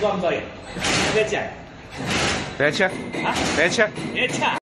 做不做业？别吃，别吃，啊，别吃，别吃。